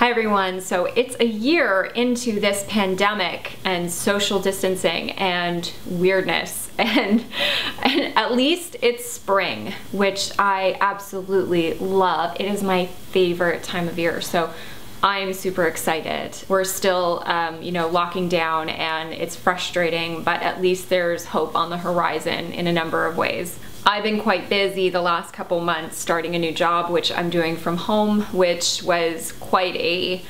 Hi everyone, so it's a year into this pandemic and social distancing and weirdness and, and at least it's spring, which I absolutely love. It is my favorite time of year. So I'm super excited. We're still, um, you know, locking down and it's frustrating, but at least there's hope on the horizon in a number of ways. I've been quite busy the last couple months starting a new job, which I'm doing from home, which was quite a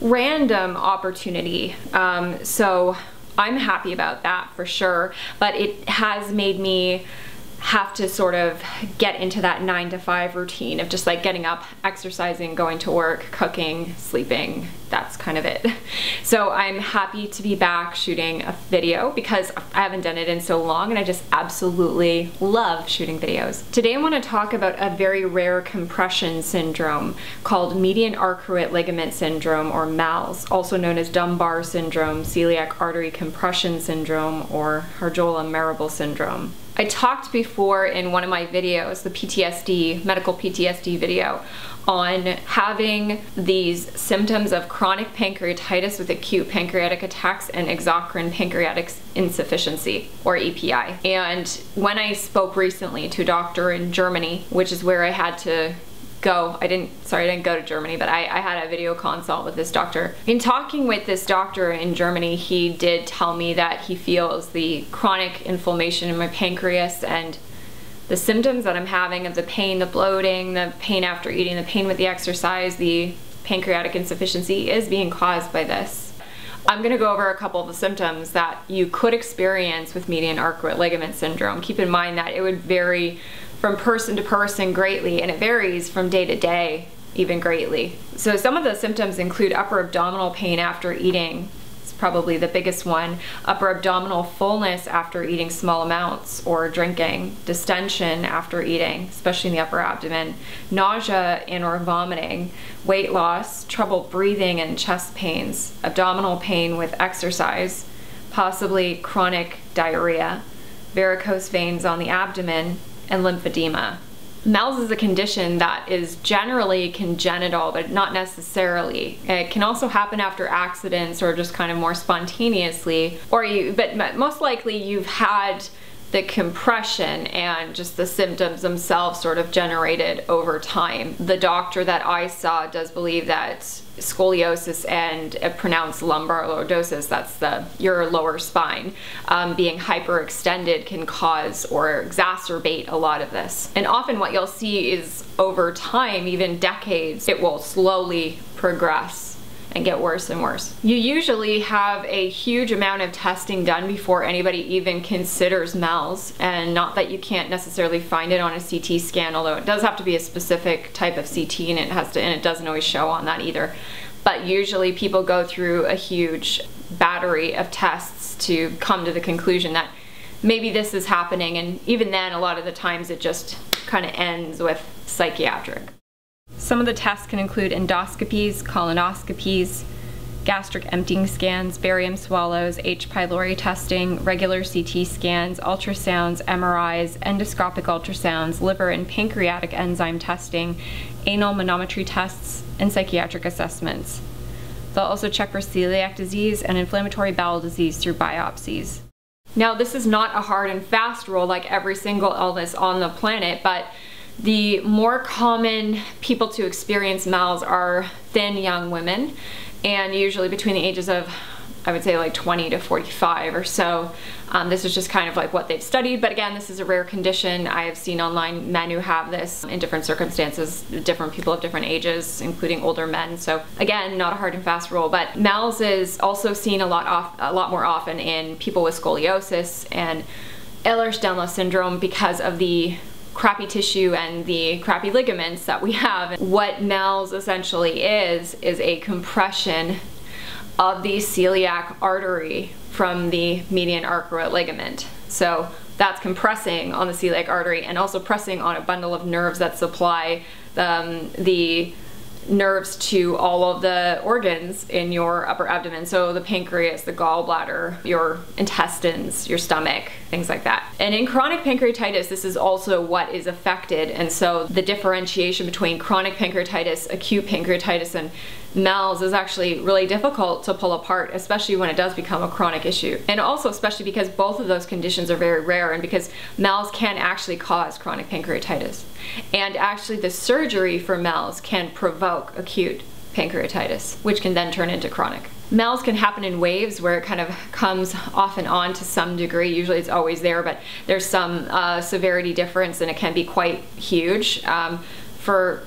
random opportunity. Um, so I'm happy about that for sure, but it has made me have to sort of get into that nine to five routine of just like getting up, exercising, going to work, cooking, sleeping. That's kind of it. So I'm happy to be back shooting a video because I haven't done it in so long and I just absolutely love shooting videos. Today I want to talk about a very rare compression syndrome called median arcuate ligament syndrome or MALS, also known as Dunbar syndrome, celiac artery compression syndrome, or Harjola-Marable syndrome. I talked before in one of my videos, the PTSD, medical PTSD video, on having these symptoms of chronic pancreatitis with acute pancreatic attacks and exocrine pancreatic insufficiency, or EPI. And when I spoke recently to a doctor in Germany, which is where I had to go. I didn't, sorry, I didn't go to Germany, but I, I, had a video consult with this doctor. In talking with this doctor in Germany, he did tell me that he feels the chronic inflammation in my pancreas and the symptoms that I'm having of the pain, the bloating, the pain after eating, the pain with the exercise, the pancreatic insufficiency is being caused by this. I'm going to go over a couple of the symptoms that you could experience with median arcuate ligament syndrome. Keep in mind that it would vary from person to person greatly and it varies from day to day even greatly. So some of the symptoms include upper abdominal pain after eating. It's probably the biggest one. Upper abdominal fullness after eating small amounts or drinking. Distension after eating, especially in the upper abdomen. Nausea and or vomiting. Weight loss, trouble breathing and chest pains. Abdominal pain with exercise. Possibly chronic diarrhea. Varicose veins on the abdomen and lymphedema. MALS is a condition that is generally congenital, but not necessarily. It can also happen after accidents or just kind of more spontaneously, or you, but most likely you've had the compression and just the symptoms themselves sort of generated over time. The doctor that I saw does believe that scoliosis and a pronounced lumbar lordosis, that's the your lower spine, um, being hyperextended can cause or exacerbate a lot of this. And often what you'll see is over time, even decades, it will slowly progress and get worse and worse. You usually have a huge amount of testing done before anybody even considers MALS and not that you can't necessarily find it on a CT scan although it does have to be a specific type of CT and it has to and it doesn't always show on that either. But usually people go through a huge battery of tests to come to the conclusion that maybe this is happening and even then a lot of the times it just kind of ends with psychiatric. Some of the tests can include endoscopies, colonoscopies, gastric emptying scans, barium swallows, H. pylori testing, regular CT scans, ultrasounds, MRIs, endoscopic ultrasounds, liver and pancreatic enzyme testing, anal manometry tests, and psychiatric assessments. They'll also check for celiac disease and inflammatory bowel disease through biopsies. Now, this is not a hard and fast rule like every single illness on the planet, but the more common people to experience MALS are thin young women and usually between the ages of I would say like 20 to 45 or so. Um, this is just kind of like what they've studied, but again, this is a rare condition. I have seen online men who have this in different circumstances, different people of different ages, including older men. So again, not a hard and fast rule, but MALS is also seen a lot, off, a lot more often in people with scoliosis and Ehlers-Danlos syndrome because of the crappy tissue and the crappy ligaments that we have. What MALS essentially is, is a compression of the celiac artery from the median arcuate ligament. So that's compressing on the celiac artery and also pressing on a bundle of nerves that supply um, the nerves to all of the organs in your upper abdomen. So the pancreas, the gallbladder, your intestines, your stomach, things like that. And in chronic pancreatitis, this is also what is affected. And so the differentiation between chronic pancreatitis, acute pancreatitis, and MALS is actually really difficult to pull apart, especially when it does become a chronic issue. And also, especially because both of those conditions are very rare and because MALS can actually cause chronic pancreatitis. And actually, the surgery for MALS can provoke acute pancreatitis, which can then turn into chronic. MALS can happen in waves where it kind of comes off and on to some degree. Usually it's always there, but there's some uh, severity difference and it can be quite huge. Um, for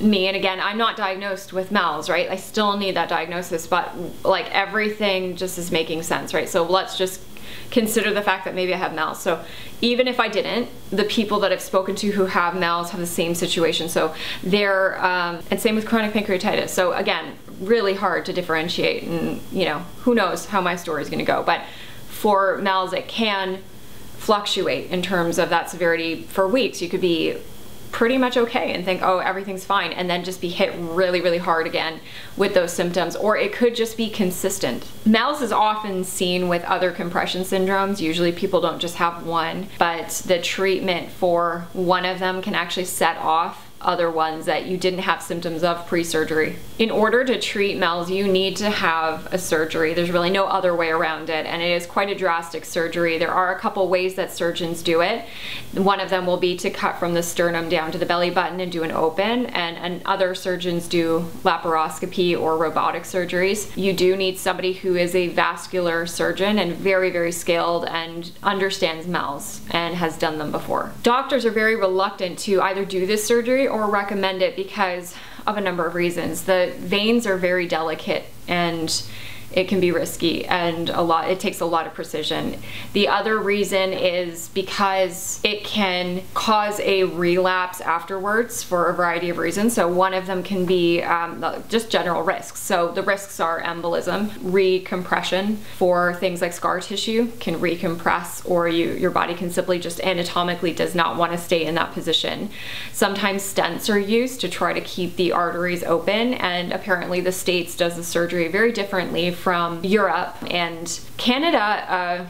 me, and again, I'm not diagnosed with MALS, right? I still need that diagnosis, but like everything just is making sense, right? So let's just consider the fact that maybe I have MALS. So even if I didn't, the people that I've spoken to who have MALS have the same situation. So they're, um, and same with chronic pancreatitis. So again, really hard to differentiate and you know who knows how my story is going to go but for MALS it can fluctuate in terms of that severity for weeks you could be pretty much okay and think oh everything's fine and then just be hit really really hard again with those symptoms. Or it could just be consistent. MALS is often seen with other compression syndromes. Usually people don't just have one but the treatment for one of them can actually set off other ones that you didn't have symptoms of pre-surgery. In order to treat MALS, you need to have a surgery. There's really no other way around it, and it is quite a drastic surgery. There are a couple ways that surgeons do it. One of them will be to cut from the sternum down to the belly button and do an open, and, and other surgeons do laparoscopy or robotic surgeries. You do need somebody who is a vascular surgeon and very, very skilled and understands MALS and has done them before. Doctors are very reluctant to either do this surgery or recommend it because of a number of reasons. The veins are very delicate and it can be risky and a lot it takes a lot of precision. The other reason is because it can cause a relapse afterwards for a variety of reasons. So one of them can be um, just general risks. So the risks are embolism recompression for things like scar tissue can recompress or you your body can simply just anatomically does not want to stay in that position. Sometimes stents are used to try to keep the arteries open and apparently the states does the surgery very differently from Europe and Canada. Uh,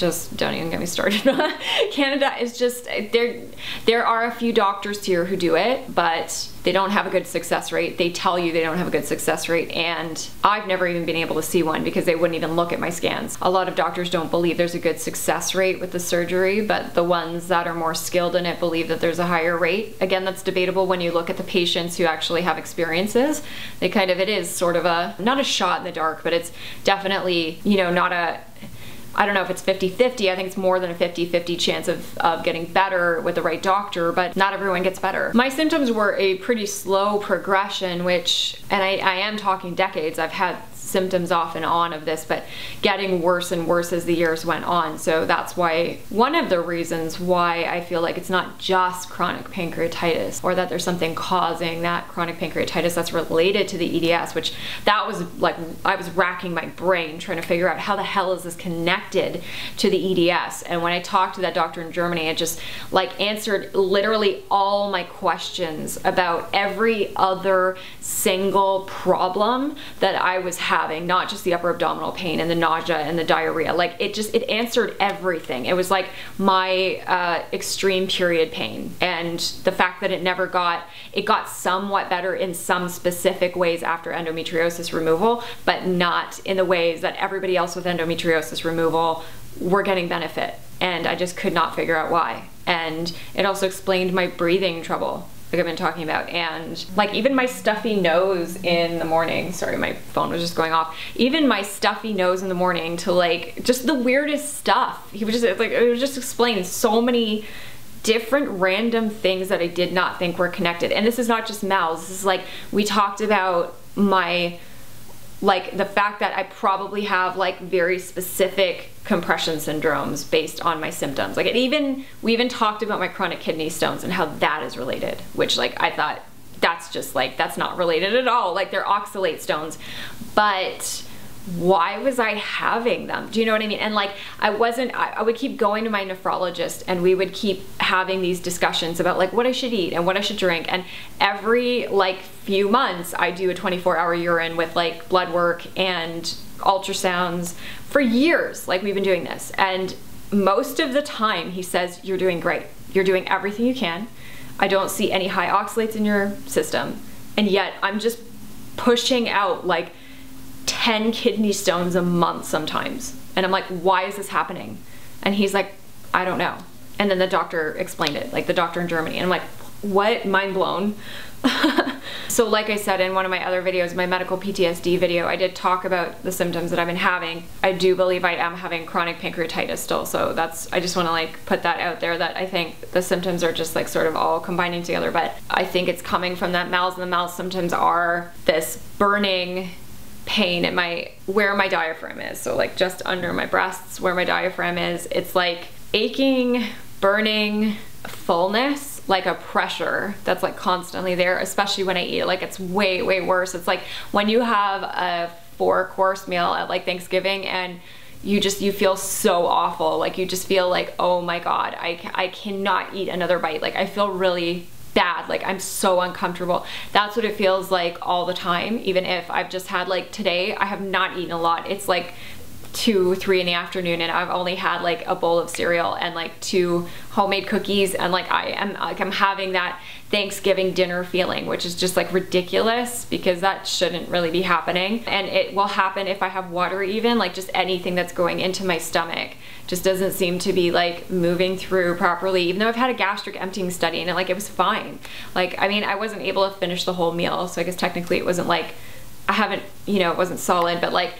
just don't even get me started. Canada is just there. There are a few doctors here who do it, but they don't have a good success rate. They tell you they don't have a good success rate, and I've never even been able to see one because they wouldn't even look at my scans. A lot of doctors don't believe there's a good success rate with the surgery, but the ones that are more skilled in it believe that there's a higher rate. Again, that's debatable when you look at the patients who actually have experiences. They kind of, it is sort of a, not a shot in the dark, but it's definitely, you know, not a, I don't know if it's 50 50. I think it's more than a 50 50 chance of, of getting better with the right doctor, but not everyone gets better. My symptoms were a pretty slow progression, which, and I, I am talking decades, I've had symptoms off and on of this, but getting worse and worse as the years went on. So that's why one of the reasons why I feel like it's not just chronic pancreatitis or that there's something causing that chronic pancreatitis that's related to the EDS, which that was like I was racking my brain trying to figure out how the hell is this connected to the EDS. And when I talked to that doctor in Germany, it just like answered literally all my questions about every other single problem that I was having having, not just the upper abdominal pain and the nausea and the diarrhea. Like it just, it answered everything. It was like my uh, extreme period pain and the fact that it never got, it got somewhat better in some specific ways after endometriosis removal, but not in the ways that everybody else with endometriosis removal were getting benefit. And I just could not figure out why. And it also explained my breathing trouble like I've been talking about. And like even my stuffy nose in the morning, sorry, my phone was just going off. Even my stuffy nose in the morning to like just the weirdest stuff. He was just like, it was just explain so many different random things that I did not think were connected. And this is not just MALS. This is like, we talked about my like the fact that I probably have like very specific compression syndromes based on my symptoms. Like it even we even talked about my chronic kidney stones and how that is related, which like I thought that's just like that's not related at all. Like they're oxalate stones. But why was I having them? Do you know what I mean? And like, I wasn't, I, I, would keep going to my nephrologist and we would keep having these discussions about like what I should eat and what I should drink. And every like few months, I do a 24 hour urine with like blood work and ultrasounds for years. Like, we've been doing this. And most of the time, he says, You're doing great. You're doing everything you can. I don't see any high oxalates in your system. And yet, I'm just pushing out like 10 kidney stones a month sometimes. And I'm like, why is this happening? And he's like, I don't know. And then the doctor explained it, like the doctor in Germany. And I'm like, what? Mind blown. so like I said in one of my other videos, my medical PTSD video, I did talk about the symptoms that I've been having. I do believe I am having chronic pancreatitis still. So that's, I just want to like put that out there that I think the symptoms are just like sort of all combining together. But I think it's coming from that MALS and the MALS symptoms are this burning pain at my where my diaphragm is. So like just under my breasts where my diaphragm is. It's like aching burning fullness like a pressure that's like constantly there especially when i eat like it's way way worse. It's like when you have a four course meal at like thanksgiving and you just you feel so awful. Like you just feel like oh my god i, I cannot eat another bite. Like i feel really bad. Like I'm so uncomfortable. That's what it feels like all the time. Even if I've just had like today, I have not eaten a lot. It's like two, three in the afternoon and I've only had like a bowl of cereal and like two homemade cookies and like I am like I'm having that Thanksgiving dinner feeling, which is just like ridiculous because that shouldn't really be happening. And it will happen if I have water even, like just anything that's going into my stomach just doesn't seem to be like moving through properly, even though I've had a gastric emptying study and it like it was fine. Like, I mean, I wasn't able to finish the whole meal. So I guess technically it wasn't like, I haven't, you know, it wasn't solid, but like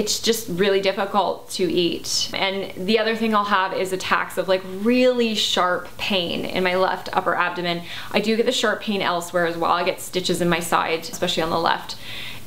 it's just really difficult to eat. And the other thing I'll have is attacks of like really sharp pain in my left upper abdomen. I do get the sharp pain elsewhere as well. I get stitches in my side, especially on the left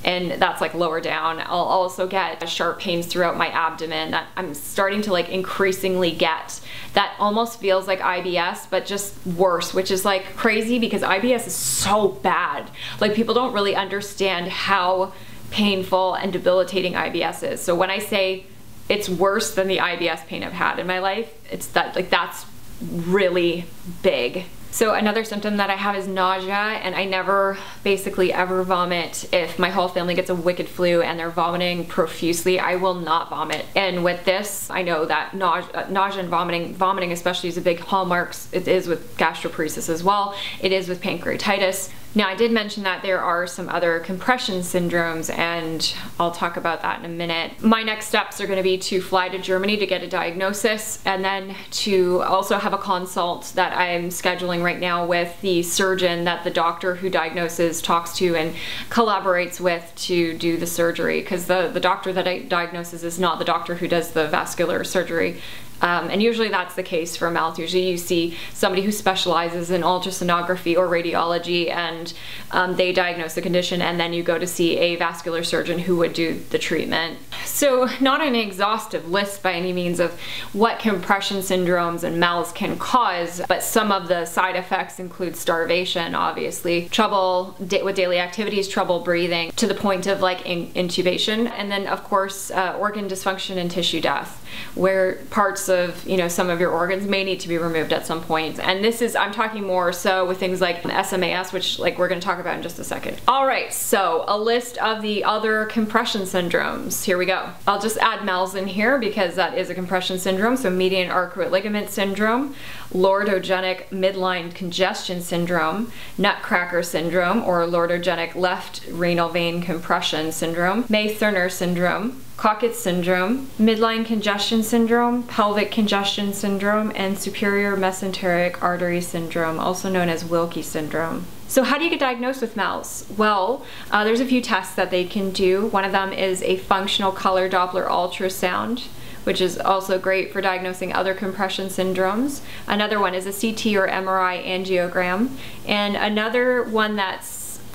and that's like lower down. I'll also get sharp pains throughout my abdomen that I'm starting to like increasingly get that almost feels like IBS but just worse which is like crazy because IBS is so bad. Like people don't really understand how painful and debilitating IBS is. So when I say it's worse than the IBS pain I've had in my life, it's that like that's really big. So another symptom that I have is nausea and I never basically ever vomit. If my whole family gets a wicked flu and they're vomiting profusely, I will not vomit. And with this, I know that nausea, uh, nausea and vomiting, vomiting especially is a big hallmark. It is with gastroparesis as well. It is with pancreatitis. Now I did mention that there are some other compression syndromes and I'll talk about that in a minute. My next steps are gonna be to fly to Germany to get a diagnosis and then to also have a consult that I'm scheduling right now with the surgeon that the doctor who diagnoses talks to and collaborates with to do the surgery because the, the doctor that I diagnoses is not the doctor who does the vascular surgery. Um, and usually that's the case for MALS. Usually you see somebody who specializes in ultrasonography or radiology and um, they diagnose the condition and then you go to see a vascular surgeon who would do the treatment. So not an exhaustive list by any means of what compression syndromes and MALS can cause, but some of the side effects include starvation, obviously, trouble with daily activities, trouble breathing to the point of like in intubation, and then of course uh, organ dysfunction and tissue death where parts of you know some of your organs may need to be removed at some point and this is I'm talking more so with things like SMAS which like we're going to talk about in just a second. Alright so a list of the other compression syndromes. Here we go. I'll just add MALS in here because that is a compression syndrome so median arcuate ligament syndrome, lordogenic midline congestion syndrome, nutcracker syndrome or lordogenic left renal vein compression syndrome, May-Thurner syndrome, Cockett syndrome, midline congestion syndrome, pelvic congestion syndrome, and superior mesenteric artery syndrome, also known as Wilkie syndrome. So how do you get diagnosed with MALS? Well, uh, there's a few tests that they can do. One of them is a functional color Doppler ultrasound which is also great for diagnosing other compression syndromes. Another one is a CT or MRI angiogram. And another one that's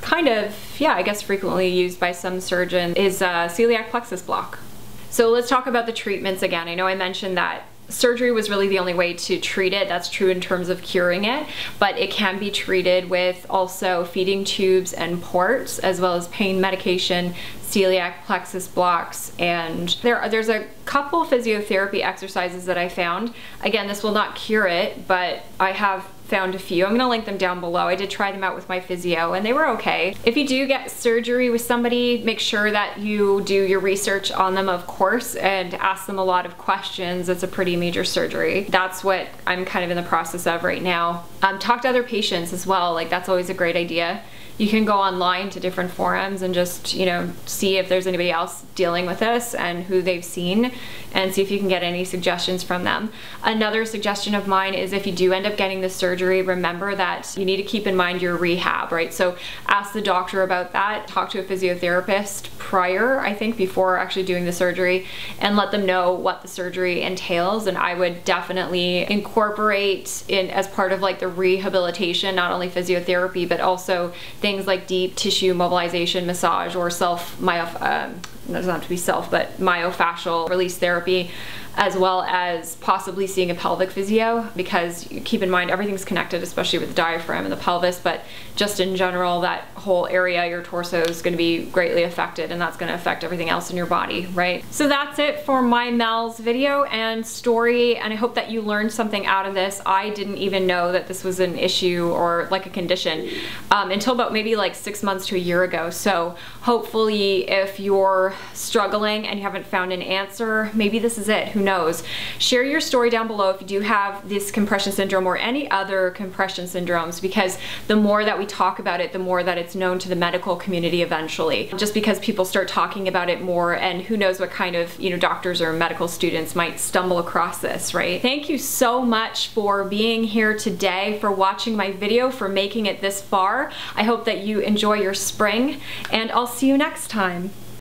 kind of, yeah, I guess frequently used by some surgeons is uh, celiac plexus block. So let's talk about the treatments again. I know I mentioned that surgery was really the only way to treat it. That's true in terms of curing it, but it can be treated with also feeding tubes and ports, as well as pain medication, celiac plexus blocks, and there there's a couple physiotherapy exercises that I found. Again, this will not cure it, but I have found a few. I'm gonna link them down below. I did try them out with my physio and they were okay. If you do get surgery with somebody, make sure that you do your research on them, of course, and ask them a lot of questions. It's a pretty major surgery. That's what I'm kind of in the process of right now. Um, talk to other patients as well. Like that's always a great idea you can go online to different forums and just, you know, see if there's anybody else dealing with this and who they've seen and see if you can get any suggestions from them. Another suggestion of mine is if you do end up getting the surgery, remember that you need to keep in mind your rehab, right? So ask the doctor about that, talk to a physiotherapist prior, I think, before actually doing the surgery and let them know what the surgery entails. And I would definitely incorporate in as part of like the rehabilitation, not only physiotherapy, but also things like deep tissue mobilization massage or self myof- um, doesn't have to be self, but myofascial release therapy as well as possibly seeing a pelvic physio because keep in mind everything's connected, especially with the diaphragm and the pelvis, but just in general, that whole area, your torso is gonna be greatly affected and that's gonna affect everything else in your body, right? So that's it for my MALS video and story, and I hope that you learned something out of this. I didn't even know that this was an issue or like a condition um, until about maybe like six months to a year ago. So hopefully if you're struggling and you haven't found an answer, maybe this is it, who knows. Share your story down below if you do have this compression syndrome or any other compression syndromes because the more that we talk about it, the more that it's known to the medical community eventually. Just because people start talking about it more and who knows what kind of, you know, doctors or medical students might stumble across this, right? Thank you so much for being here today, for watching my video, for making it this far. I hope that you enjoy your spring and I'll see you next time.